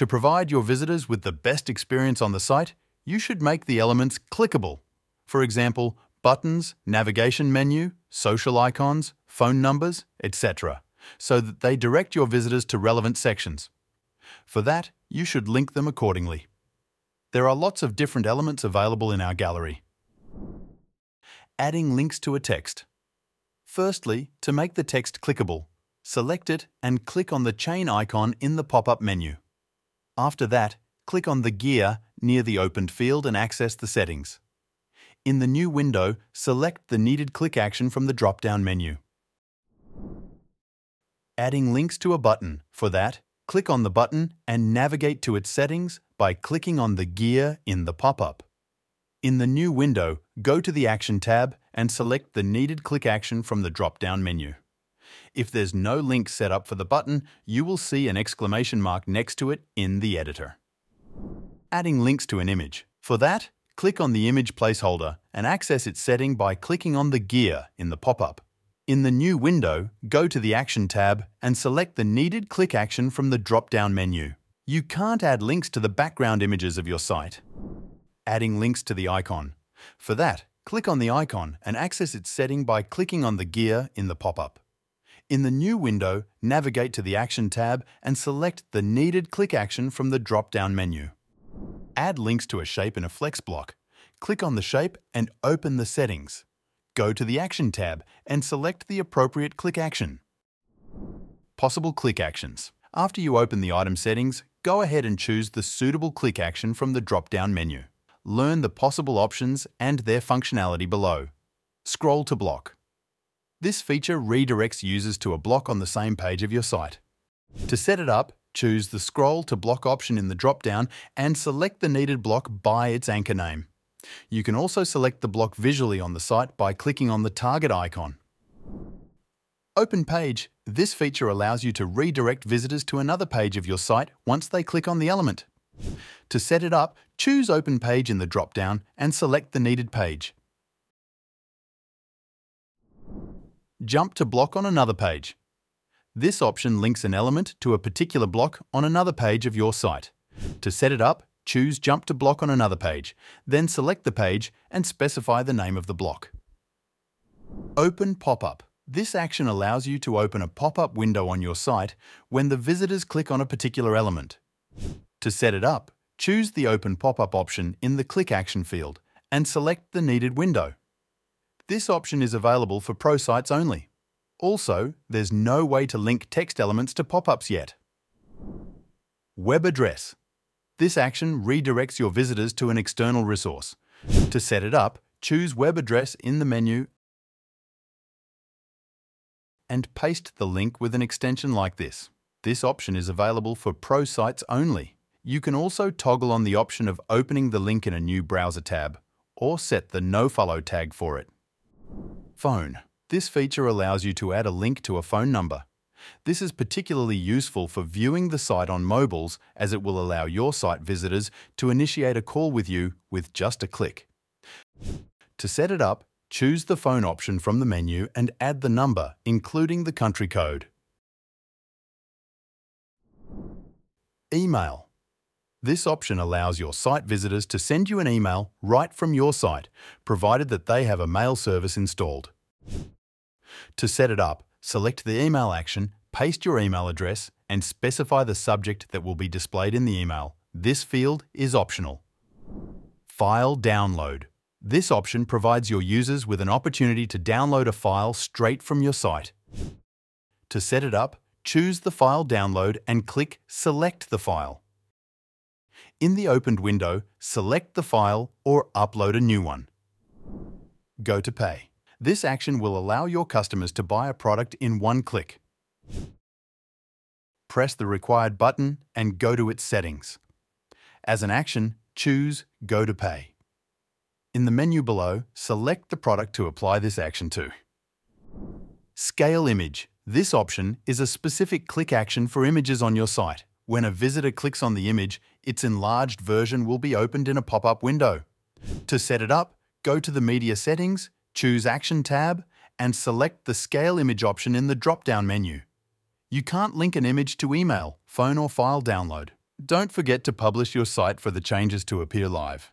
To provide your visitors with the best experience on the site, you should make the elements clickable. For example, buttons, navigation menu, social icons, phone numbers, etc., so that they direct your visitors to relevant sections. For that, you should link them accordingly. There are lots of different elements available in our gallery. Adding links to a text. Firstly, to make the text clickable, select it and click on the chain icon in the pop-up menu. After that, click on the gear near the opened field and access the settings. In the new window, select the needed click action from the drop-down menu. Adding links to a button. For that, click on the button and navigate to its settings by clicking on the gear in the pop-up. In the new window, go to the Action tab and select the needed click action from the drop-down menu. If there's no link set up for the button, you will see an exclamation mark next to it in the editor. Adding links to an image. For that, click on the image placeholder and access its setting by clicking on the gear in the pop-up. In the new window, go to the Action tab and select the needed click action from the drop-down menu. You can't add links to the background images of your site. Adding links to the icon. For that, click on the icon and access its setting by clicking on the gear in the pop-up. In the new window, navigate to the Action tab and select the needed click action from the drop-down menu. Add links to a shape in a flex block. Click on the shape and open the settings. Go to the Action tab and select the appropriate click action. Possible click actions. After you open the item settings, go ahead and choose the suitable click action from the drop-down menu. Learn the possible options and their functionality below. Scroll to block. This feature redirects users to a block on the same page of your site. To set it up, Choose the Scroll to Block option in the drop-down and select the needed block by its anchor name. You can also select the block visually on the site by clicking on the target icon. Open Page. This feature allows you to redirect visitors to another page of your site once they click on the element. To set it up, choose Open Page in the drop-down and select the needed page. Jump to block on another page. This option links an element to a particular block on another page of your site. To set it up, choose Jump to Block on another page, then select the page and specify the name of the block. Open Pop-up. This action allows you to open a pop-up window on your site when the visitors click on a particular element. To set it up, choose the Open Pop-up option in the Click Action field and select the needed window. This option is available for Pro sites only. Also, there's no way to link text elements to pop-ups yet. Web address. This action redirects your visitors to an external resource. To set it up, choose web address in the menu and paste the link with an extension like this. This option is available for pro sites only. You can also toggle on the option of opening the link in a new browser tab or set the nofollow tag for it. Phone. This feature allows you to add a link to a phone number. This is particularly useful for viewing the site on mobiles as it will allow your site visitors to initiate a call with you with just a click. To set it up, choose the phone option from the menu and add the number, including the country code. Email. This option allows your site visitors to send you an email right from your site, provided that they have a mail service installed. To set it up, select the email action, paste your email address, and specify the subject that will be displayed in the email. This field is optional. File Download. This option provides your users with an opportunity to download a file straight from your site. To set it up, choose the file download and click Select the file. In the opened window, select the file or upload a new one. Go to Pay. This action will allow your customers to buy a product in one click. Press the required button and go to its settings. As an action, choose Go to Pay. In the menu below, select the product to apply this action to. Scale Image. This option is a specific click action for images on your site. When a visitor clicks on the image, its enlarged version will be opened in a pop-up window. To set it up, go to the Media settings Choose Action tab and select the Scale Image option in the drop-down menu. You can't link an image to email, phone or file download. Don't forget to publish your site for the changes to appear live.